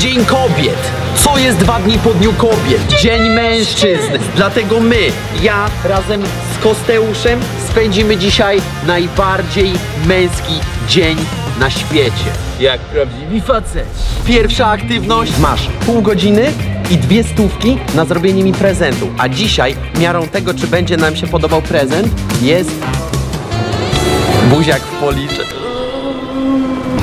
Dzień Kobiet. Co jest dwa dni po Dniu Kobiet? Dzień Mężczyzn. Dlatego my, ja razem z Kosteuszem spędzimy dzisiaj najbardziej męski dzień na świecie. Jak prawdziwi faceci. Pierwsza aktywność. Masz pół godziny i dwie stówki na zrobienie mi prezentu. A dzisiaj miarą tego, czy będzie nam się podobał prezent, jest buziak w policzek.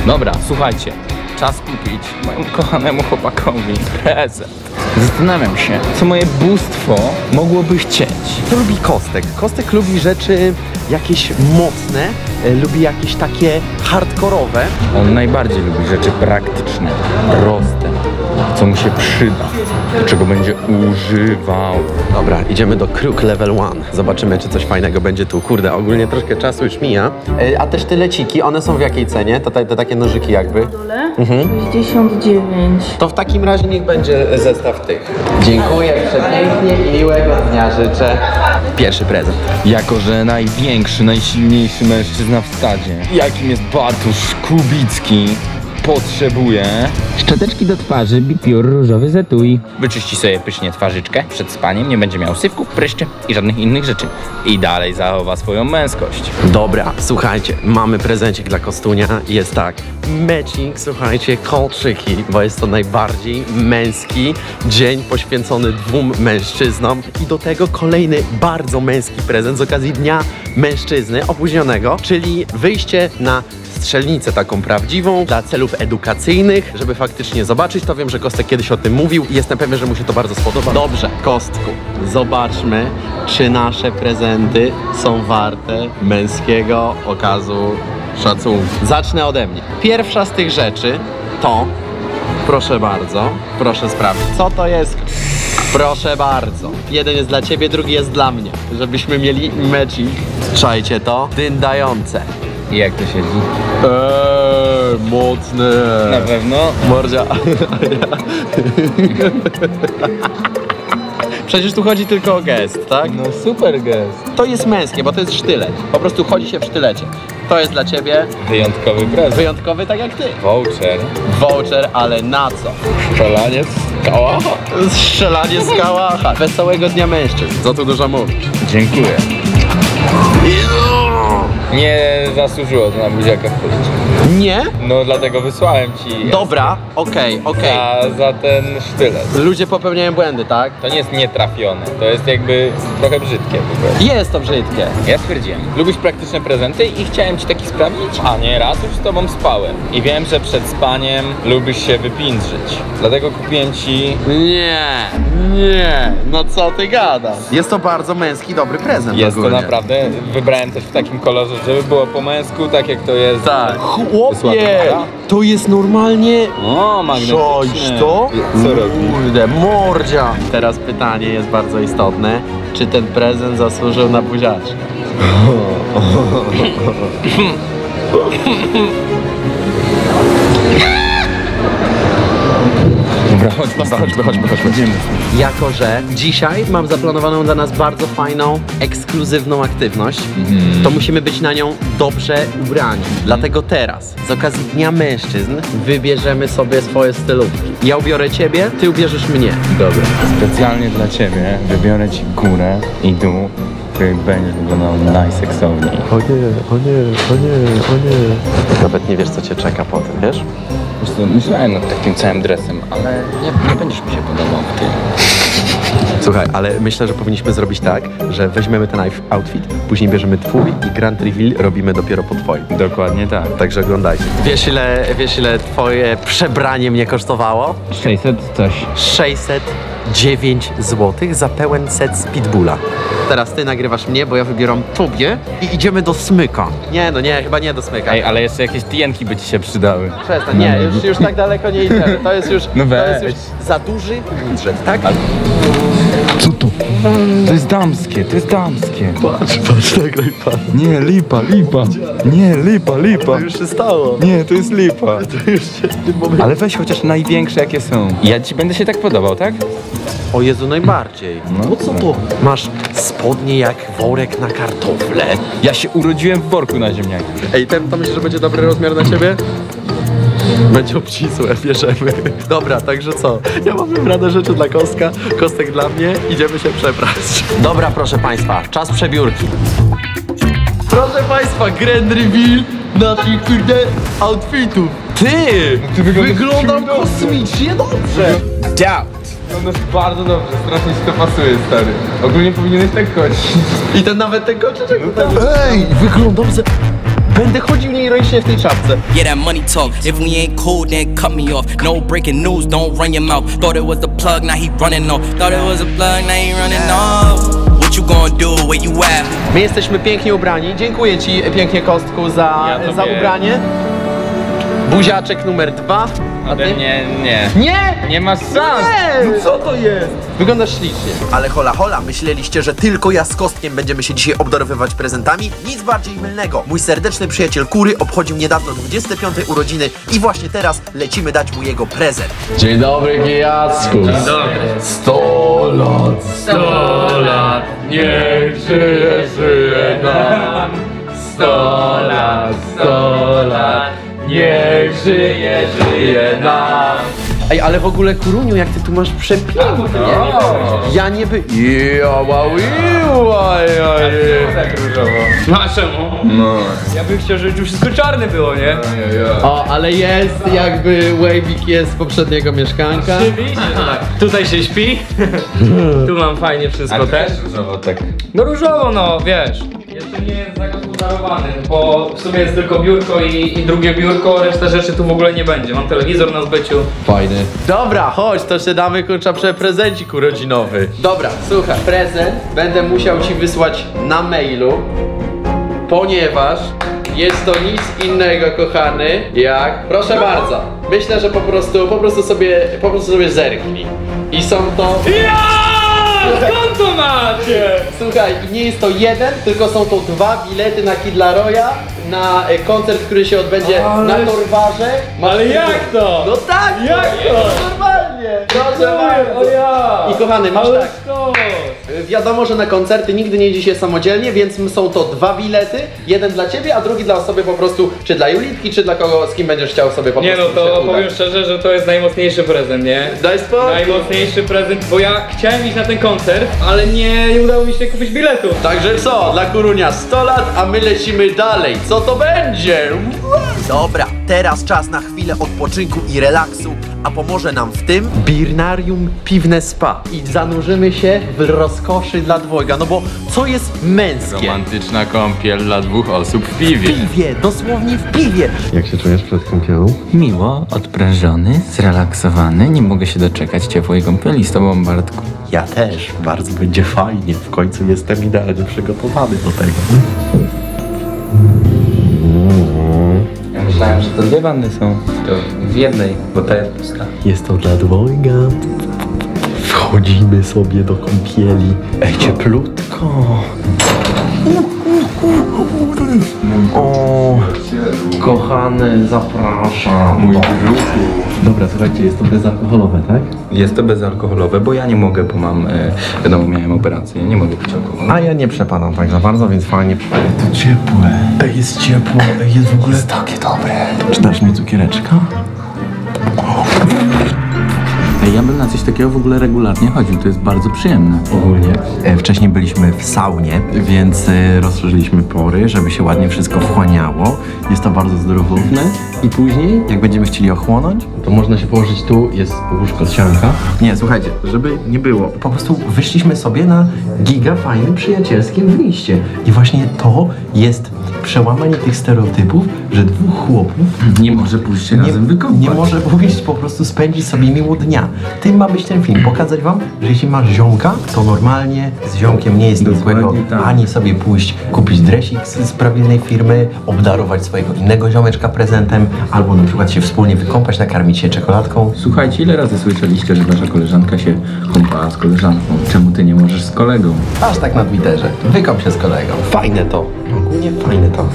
Dobra, słuchajcie. Czas kupić mojemu kochanemu chłopakowi prezent. Zastanawiam się, co moje bóstwo mogłoby chcieć. To lubi Kostek. Kostek lubi rzeczy jakieś mocne, e, lubi jakieś takie hardkorowe. On najbardziej lubi rzeczy praktyczne, proste, co mu się przyda, do czego będzie używał. Dobra, idziemy do Kruk Level 1. Zobaczymy, czy coś fajnego będzie tu. Kurde, ogólnie troszkę czasu już mija. E, a te sztyleciki, one są w jakiej cenie? To te, te takie nożyki jakby. dole 69. To w takim razie niech będzie zestaw tych. Dziękuję przepięknie i miłego dnia życzę. Pierwszy prezent. Jako, że największy, najsilniejszy mężczyzna w stadzie, jakim jest Bartusz Kubicki, potrzebuje... Szczoteczki do twarzy, bipiór różowy zetui. Wyczyści sobie pysznie twarzyczkę przed spaniem, nie będzie miał syfków, pryszczy i żadnych innych rzeczy. I dalej zachowa swoją męskość. Dobra, słuchajcie, mamy prezencik dla Kostunia. Jest tak, matching, słuchajcie, kolczyki, bo jest to najbardziej męski dzień poświęcony dwóm mężczyznom. I do tego kolejny bardzo męski prezent z okazji Dnia Mężczyzny opóźnionego, czyli wyjście na strzelnicę taką prawdziwą dla celów edukacyjnych, żeby faktycznie zobaczyć to. Wiem, że Kostek kiedyś o tym mówił i jestem pewien, że mu się to bardzo spodoba. Dobrze, Kostku, zobaczmy, czy nasze prezenty są warte męskiego okazu szacunku. Zacznę ode mnie. Pierwsza z tych rzeczy to, proszę bardzo, proszę sprawdzić, co to jest. Proszę bardzo. Jeden jest dla ciebie, drugi jest dla mnie. Żebyśmy mieli matching. Czajcie to. Dyndające. I jak to siedzi? Eee, mocne. Na pewno? Mordzia. Przecież tu chodzi tylko o gest, tak? No super gest. To jest męskie, bo to jest sztylet. Po prostu chodzi się w sztylecie. To jest dla ciebie Wyjątkowy prezent. wyjątkowy tak jak ty. Voucher. Voucher, ale na co? Strzelanie z kałacha. Strzelanie z kałacha. Wesołego dnia mężczyzn. Co tu dużo mówić. Dziękuję. Nie zasłużyło to na buziaka w policzek. Nie? No dlatego wysłałem ci Dobra, okej, okej. za, za ten sztylet. Ludzie popełniają błędy, tak? To nie jest nietrafione, to jest jakby trochę brzydkie po prostu. Jest to brzydkie. Ja stwierdziłem, lubisz praktyczne prezenty i chciałem ci taki sprawdzić, a nie raz już z tobą spałem. I wiem, że przed spaniem lubisz się wypindrzyć. Dlatego kupiłem ci... Nie, nie, no co ty gadasz? Jest to bardzo męski, dobry prezent Jest to ogólnie. naprawdę, wybrałem też w takim kolorze, żeby było po męsku, tak jak to jest. Tak. Chłopie, to jest normalnie... O, magnetyczne. Cześć to? Co robi? Kurde, mordzia. Teraz pytanie jest bardzo istotne. Czy ten prezent zasłużył na buziaczkę? Dobra, chodźmy, chodźmy, chodźmy, chodźmy. Idziemy. Jako, że dzisiaj mam zaplanowaną dla nas bardzo fajną, ekskluzywną aktywność, to musimy być na nią dobrze ubrani. Dlatego teraz, z okazji Dnia Mężczyzn, wybierzemy sobie swoje stylówki. Ja ubiorę ciebie, ty ubierzesz mnie. Dobra. Specjalnie dla ciebie wybiorę ci górę i dół, który będzie wyglądał najseksowniej. O nie, o nie, o nie, o nie. Nawet nie wiesz, co cię czeka po tym, wiesz? Wiesz co, myślałem nad takim całym dresem, ale nie, nie będziesz mi się podobał w tym. Słuchaj, ale myślę, że powinniśmy zrobić tak, że weźmiemy ten outf- outfit, później bierzemy twój i Grand Reveal robimy dopiero po twoim. Dokładnie tak. Także oglądajcie. Wiesz ile, wiesz ile twoje przebranie mnie kosztowało? 600 coś. 609 zł za pełen set z Pitbulla. Teraz ty nagrywasz mnie, bo ja wybieram tobie i idziemy do smyka. Nie no, nie, chyba nie do smyka. Ej, ale jeszcze jakieś tienki by ci się przydały. Przestań, nie, już, już tak daleko nie idziemy. To jest już, No to jest już za duży budżet, tak? Co to? To jest damskie, to jest damskie. Patrz, patrz, nagraj pan. Nie, lipa, lipa. Nie, lipa, lipa. To już się stało. Nie, to jest lipa. To już się w tym momencie... Ale weź chociaż największe jakie są. Ja ci będę się tak podobał, tak? O Jezu, najbardziej. No. No co to? Masz spodnie jak worek na kartofle. Ja się urodziłem w worku na ziemniaki. Ej, ten to myślisz, że będzie dobry rozmiar na ciebie? Będzie obcisłe, bierzemy. Dobra, także co? Ja mam wybrane rzeczy dla Kostka, Kostek dla mnie, idziemy się przebrać. Dobra, proszę Państwa, czas przebiórki. Proszę Państwa, grand reveal naszych kurde outfitów. Ty! Wyglądam kosmicznie dobrze! Wyglądasz bardzo dobrze, strasznie ci to pasuje, stary. Ogólnie powinieneś tak chodzić. I ten nawet ten koczyczek. Ej, wyglądam ze... Będę chodził nieironicznie w tej czapce. Yeah, that money talk. If we ain't cool, then cut me off. No breaking news, don't run your mouth. Thought it was the plug, now he running off. Thought it was a plug, now he running off. What you gonna do? Where you at? My jesteśmy pięknie ubrani. Dziękuję Ci pięknie Kostku za, Ja tobie. za ubranie. Buziaczek numer dwa. A Ode ty? mnie nie. Nie! Nie masz szans! Nie! Co to jest? Wyglądasz ślicznie. Ale hola hola, myśleliście, że tylko ja z Kostkiem będziemy się dzisiaj obdarowywać prezentami? Nic bardziej mylnego. Mój serdeczny przyjaciel Kury obchodził niedawno 25 urodziny i właśnie teraz lecimy dać mu jego prezent. Dzień dobry, Gijacku. Dzień dobry. Sto lat, sto lat, niech żyje, żyje nam. Sto lat, sto lat, niech żyje, żyje nam. Ej, ale w ogóle Kuruniu, jak ty tu masz przepięknie. Ja nie by... Tak różowo. No a czemu? No. Ja bym chciał, żeby tu wszystko czarne było, nie? O, ale jest jakby Wavik jest z poprzedniego mieszkanka. Oczywiście, że tak. Tutaj się śpi. tu mam fajnie wszystko też. różowo, tak. No różowo, no wiesz. Jeszcze nie jest zagospodarowany, bo w sumie jest tylko biurko i, i drugie biurko, reszta rzeczy tu w ogóle nie będzie. Mam telewizor na zbyciu. Fajny. Dobra, chodź, to się damy kurcza prze prezencik urodzinowy. Dobra, słuchaj, prezent będę musiał ci wysłać na mailu, ponieważ jest to nic innego, kochany, jak... Proszę bardzo. Myślę, że po prostu, po prostu sobie, po prostu sobie zerknij. I są to... Ja! Skąd to macie? Słuchaj, nie jest to jeden, tylko są to dwa bilety na Kidla Roya na e, koncert, który się odbędzie na Torwarze. Masz Ale jak to? No tak! Jak to? Normalnie! Proszę O bardzo. ja! I kochany, masz Ale tak. skąd? Wiadomo, że na koncerty nigdy nie idzie się samodzielnie, więc są to dwa bilety. Jeden dla ciebie, a drugi dla osoby po prostu, czy dla Julitki, czy dla kogo, z kim będziesz chciał sobie po Nie no, prostu to się udać. powiem szczerze, że to jest najmocniejszy prezent, nie? Daj spokój. Najmocniejszy prezent, bo ja chciałem iść na ten koncert, ale nie udało mi się kupić biletu. Także co, dla Kurunia 100 lat, a my lecimy dalej. Co to będzie? Dobra, teraz czas na chwilę odpoczynku i relaksu, a pomoże nam w tym Birnarium Piwne Spa i zanurzymy się w rozkoszy dla dwojga, no bo co jest męskie? Romantyczna kąpiel dla dwóch osób w piwie. w piwie, dosłownie w piwie. Jak się czujesz przed kąpielą? Miło, odprężony, zrelaksowany, nie mogę się doczekać ciepłej kąpieli z tobą, Bartku. Ja też, bardzo będzie fajnie, w końcu jestem idealnie przygotowany do tego. Myślałem, że to dwie wanny są. To w jednej, bo ta jest pusta. Jest to dla dwojga. Wchodzimy sobie do kąpieli. Ej, cieplutko. O, kochany, zapraszam. Mój brzuchu. Dobra, słuchajcie, jest to bezalkoholowe, tak? Jest to bezalkoholowe, bo ja nie mogę, bo mam, e, wiadomo, miałem operację, nie mogę pić alkoholu. A ja nie przepadam tak za bardzo, więc fajnie. To ciepłe. Ej, jest ciepło. Ej, jest w ogóle... Jest takie dobre. Czy dasz mi cukiereczka? Ja bym na coś takiego w ogóle regularnie chodził, to jest bardzo przyjemne. Ogólnie. E, wcześniej byliśmy w saunie, więc e, rozszerzyliśmy pory, żeby się ładnie wszystko wchłaniało. Jest to bardzo zdrowotne. I później, jak będziemy chcieli ochłonąć, to można się położyć tu, jest łóżko z sianka. Nie, słuchajcie, żeby nie było, po prostu wyszliśmy sobie na giga fajne, przyjacielskie wyjście. I właśnie to jest przełamanie tych stereotypów, że dwóch chłopów Nie może pójść się nie, razem wykąpać. nie może pójść po prostu spędzić sobie miło dnia. Tym ma być ten film. Pokazać wam, że jeśli masz ziomka, to normalnie z ziomkiem nie jest nic złego. tak. Ani sobie pójść kupić dresik z, z prawilnej firmy, obdarować swojego innego ziomeczka prezentem, albo na przykład się wspólnie wykąpać, nakarmić się czekoladką. Słuchajcie, ile razy słyszeliście, że wasza koleżanka się kąpała z koleżanką? Czemu ty nie możesz z kolegą? Aż tak na Twitterze. Wykąp się z kolegą. Fajne to. Ogólnie fajne to.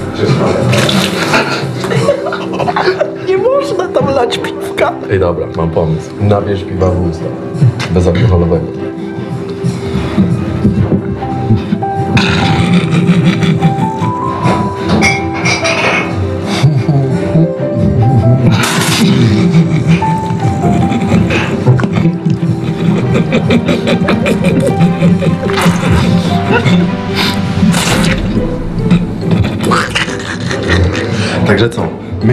Nie można tam lać piwka. Ej, dobra, mam pomysł. Nabierz piwa w usta. Bezalkoholowego.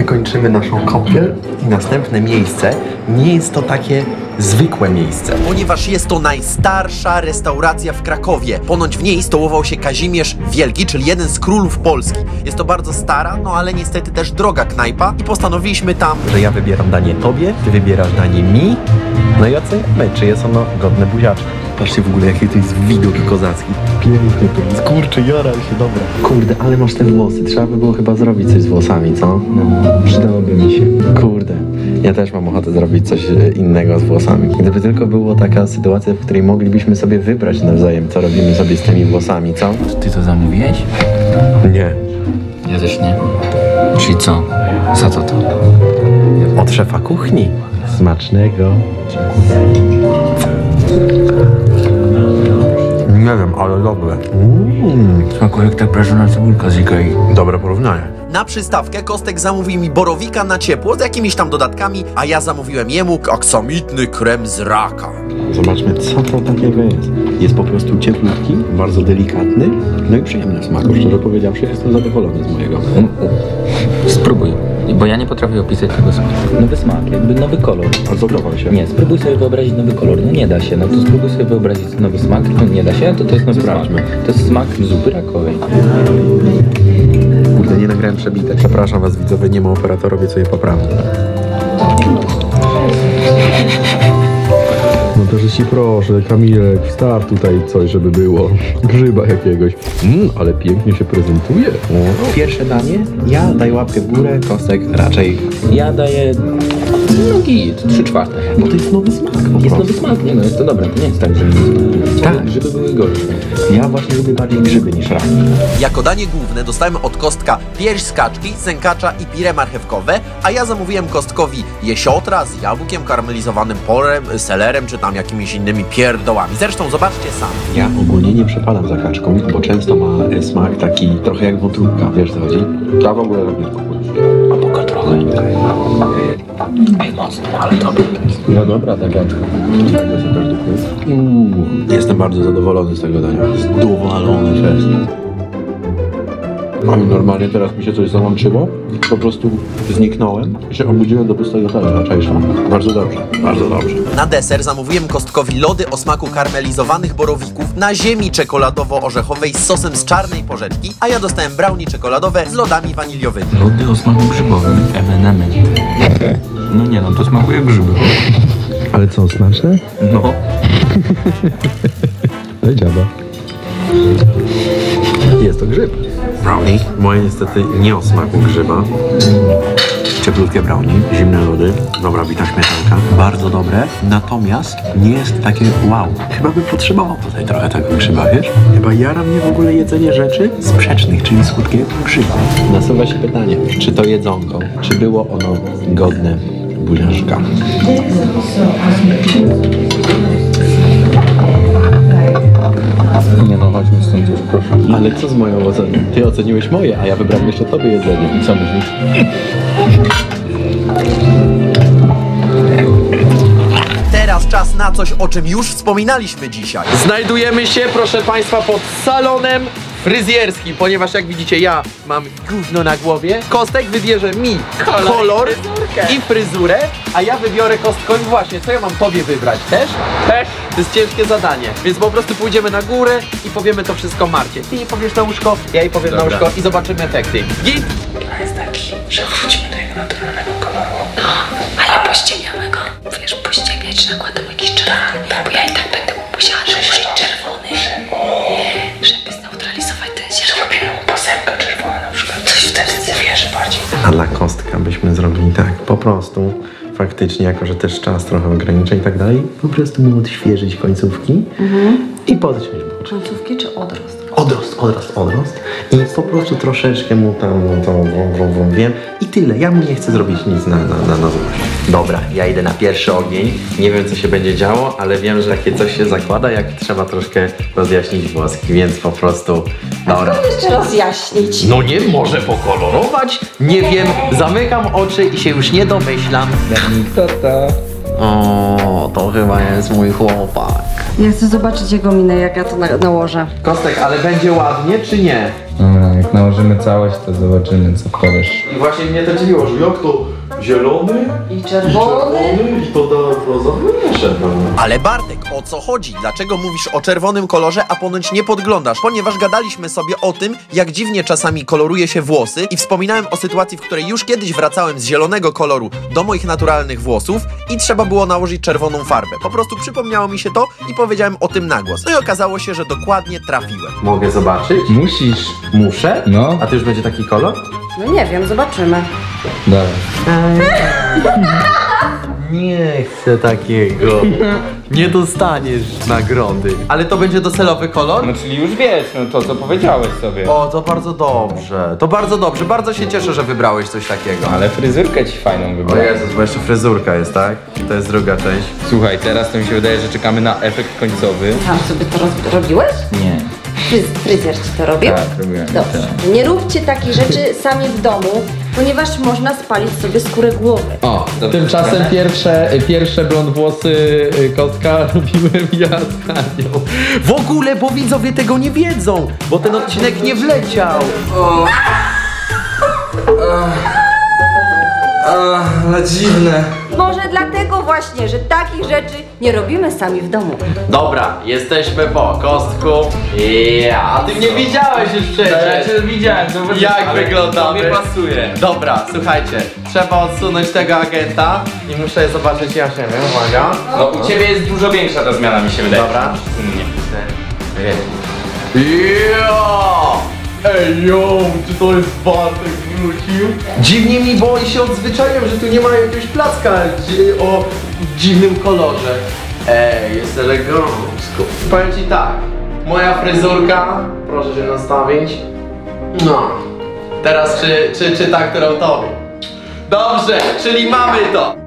My kończymy naszą kąpiel i następne miejsce nie jest to takie zwykłe miejsce. Ponieważ jest to najstarsza restauracja w Krakowie. Ponoć w niej stołował się Kazimierz Wielki, czyli jeden z królów Polski. Jest to bardzo stara, no ale niestety też droga knajpa i postanowiliśmy tam Że ja wybieram danie tobie, ty wybierasz danie mi, no i oceniamy, czy jest ono godne buziaczka. Patrzcie w ogóle, jaki to jest widok kozacki. Pięknie to jest. Kurczę, jara się, dobra. Kurde, ale masz te włosy. Trzeba by było chyba zrobić coś z włosami, co? No, przydałoby mi się. Kurde. Ja też mam ochotę zrobić coś e, innego z włosami. Gdyby tylko była taka sytuacja, w której moglibyśmy sobie wybrać nawzajem, co robimy sobie z tymi włosami, co? Ty to zamówiłeś? Nie. Ja też nie. Czyli co? Za co to? Od szefa kuchni. Smacznego. Nie wiem, ale dobre. Mm, Smakuje jak ta prażona cebulka z Ikei. dobre porównanie. Na przystawkę Kostek zamówił mi borowika na ciepło z jakimiś tam dodatkami, a ja zamówiłem jemu aksamitny krem z raka. Zobaczmy, co to takiego jest. Jest po prostu cieplutki, bardzo delikatny, no i przyjemny w smaku. Szczerze powiedziawszy, jestem zadowolony z mojego. Spróbuj. Bo ja nie potrafię opisać tego smaku. Nowy smak, jakby nowy kolor. A zobrował się. Nie, spróbuj sobie wyobrazić nowy kolor. No nie da się. No to spróbuj sobie wyobrazić nowy smak. No nie da się, to to jest nowy Sprawdźmy. smak. To jest smak zupy rakowej. Kurde, nie nagrałem przebitek. Przepraszam was widzowie, nie ma operatora, wie co je poprawi. No to, że ci proszę, Kamilek, wstaw tutaj coś, żeby było. Grzyba jakiegoś. Mmm, ale pięknie się prezentuje. Pierwsze danie, ja daję łapkę w górę, kostek raczej, Ja daję... No git, trzy czwarte. bo to jest nowy smak po Jest nowy smak, nie no, jest to dobre. To nie jest tak, że nie Tak. Grzyby były gorsze. Ja właśnie lubię bardziej grzyby niż raki. Jako danie główne dostałem od Kostka pierś z kaczki, sękacza i pire marchewkowe, a ja zamówiłem Kostkowi jesiotra z jabłkiem karmelizowanym porem, selerem czy tam jakimiś innymi pierdołami. Zresztą zobaczcie sami. Ja ogólnie nie przepadam za kaczką, bo często ma e, smak taki trochę jak wątróbka, wiesz co chodzi? Ja w ogóle trochę. Ej, mocno, ale jest. No dobra, tak jak. Uuu, jestem bardzo zadowolony z tego dania. Zdowalony Mam normalnie teraz mi się coś załączyło. Po prostu zniknąłem i się obudziłem do pustego talerza. Cześć. Bardzo dobrze, bardzo dobrze. Na deser zamówiłem Kostkowi lody o smaku karmelizowanych borowików na ziemi czekoladowo-orzechowej z sosem z czarnej porzeczki, a ja dostałem brownie czekoladowe z lodami waniliowymi. Lody o smaku grzybowym. Ewenement. No nie no, to smakuje grzyby. Ale co, smaczne? No. Daj dziaba. Jest to grzyb. Brownie. Moje niestety nie o smaku grzyba. Cieplutkie brownie, zimne lody, dobra bita śmietanka, bardzo dobre, natomiast nie jest takie wow. Chyba bym potrzebował tutaj trochę tego grzyba, wiesz? Chyba jara mnie w ogóle jedzenie rzeczy sprzecznych, czyli słodkiego grzyba. Nasuwa się pytanie, czy to jedzonko, czy było ono godne buziaczka? Nie no, chodźmy stąd już, proszę. Ale co z moją oceną? Ty oceniłeś moje, a ja wybrałem jeszcze tobie jedzenie. Co myślisz? Teraz czas na coś, o czym już wspominaliśmy dzisiaj. Znajdujemy się, proszę Państwa, pod salonem fryzjerskim, ponieważ jak widzicie ja mam gówno na głowie. Kostek wybierze mi kolor, i fryzurę, a ja wybiorę kostkowi właśnie, co ja mam tobie wybrać? Też? Też. To jest ciężkie zadanie, więc po prostu pójdziemy na górę i powiemy to wszystko Marcie. Ty jej powiesz na łóżko, ja jej powiem na łóżko i zobaczymy efekty. Git? Ale pościemniałego. Wiesz, pościemniać, że nakładam jakiś czerwony. Bo ja i tak będę mu musiała nałożyć czerwony. Pasemkę czerwona na przykład. Coś wtedy wierzy bardziej. A dla kostka byśmy zrobili tak, po prostu faktycznie, jako że też czas trochę ogranicza i tak dalej, po prostu mu odświeżyć końcówki i podciąć boczek. Końcówki czy odrost? Odrost, odrost, odrost i po prostu troszeczkę mu tam no, to wą, wą, wą, wiem i tyle. Ja mu nie chcę zrobić nic na, na, na, na złość. Dobra, ja idę na pierwszy ogień. Nie wiem, co się będzie działo, ale wiem, że takie coś się zakłada, jak trzeba troszkę rozjaśnić włoski, więc po prostu... Dobra. Jeszcze rozjaśnić. No nie może pokolorować? Nie wiem, zamykam oczy i się już nie domyślam. O, to chyba jest mój chłopak. Ja chcę zobaczyć jego minę, jak ja to na nałożę. Kostek, ale będzie ładnie czy nie? Dobra, jak na nałożymy całość, to zobaczymy co powiesz. I właśnie mnie to dziwiło, że jak to zielony I czerwony. i to da brązowy? Nie szedł. Ale Bartek, o co chodzi? Dlaczego mówisz o czerwonym kolorze, a ponoć nie podglądasz? Ponieważ gadaliśmy sobie o tym, jak dziwnie czasami koloruje się włosy i wspominałem o sytuacji, w której już kiedyś wracałem z zielonego koloru do moich naturalnych włosów i trzeba było nałożyć czerwoną farbę. Po prostu przypomniało mi się to i powiedziałem o tym na głos. No i okazało się, że dokładnie trafiłem. Mogę zobaczyć? Musisz. Muszę? No. A to już będzie taki kolor? No nie wiem, zobaczymy. Dobra. Nie chcę takiego. Nie dostaniesz nagrody. Ale to będzie docelowy kolor? No czyli już wiesz, no to co powiedziałeś sobie. O, to bardzo dobrze. To bardzo dobrze. Bardzo się cieszę, że wybrałeś coś takiego. Ale fryzurkę ci fajną O wybrałem. Jezus, bo jeszcze fryzurka jest, tak? To jest druga część. Słuchaj, teraz to mi się wydaje, że czekamy na efekt końcowy. Tam sobie to roz- robiłeś? Nie. Fryz, fryzjer ci to robił? Tak, robiłem. Dobrze. Nie róbcie takich rzeczy sami w domu, ponieważ można spalić sobie skórę głowy. O, Dobrze. tymczasem pierwsze, pierwsze blond włosy y, kostka robiłem ja z Hanią. W ogóle, bo widzowie tego nie wiedzą, bo ten odcinek nie wleciał. Ale dziwne. Może dlatego właśnie, że takich rzeczy nie robimy sami w domu. Dobra, jesteśmy po kostku. Ja, a ty mnie widziałeś już przecież. cię widziałem, to Jak wyglądamy? To mi pasuje. Dobra, słuchajcie, trzeba odsunąć tego agenta i muszę zobaczyć ja siebie, uwaga. No u ciebie jest dużo większa ta zmiana mi się wydaje. Dobra. U mnie. Jo! Ej, jo, czy to jest Bartek Dziwnie mi, bo oni się odzwyczają, że tu nie ma jakiegoś placka dzi- o dziwnym kolorze. Ej, jest elegancko. Powiem ci tak, moja fryzurka, proszę się nastawić. No. Teraz czy, czy, czy ta, którą tobie? Dobrze, czyli mamy to.